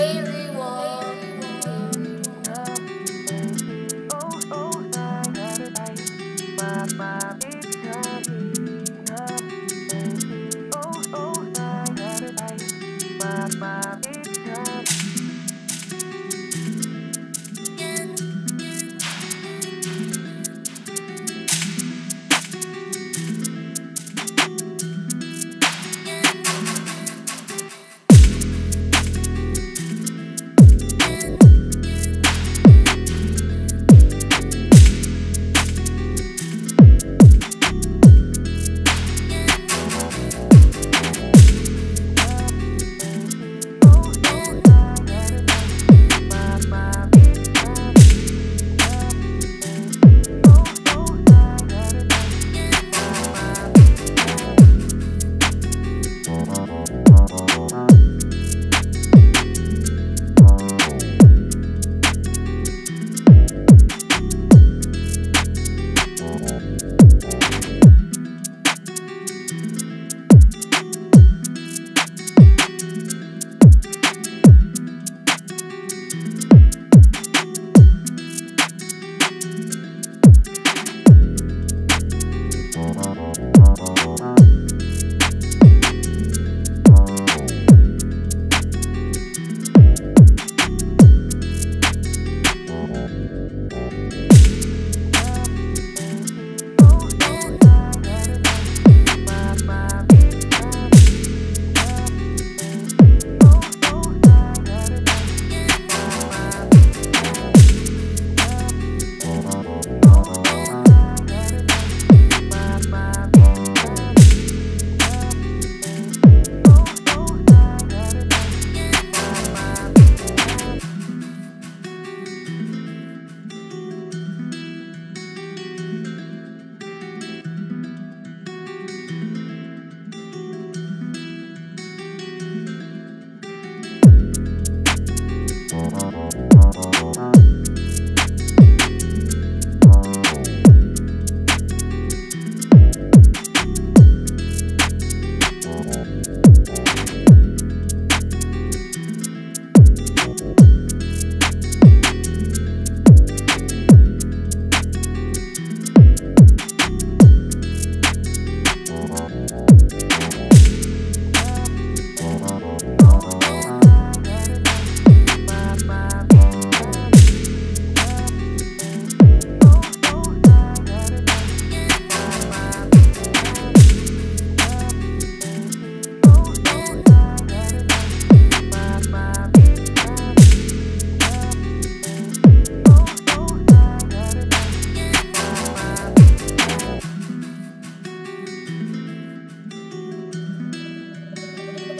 Hey.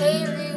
daily.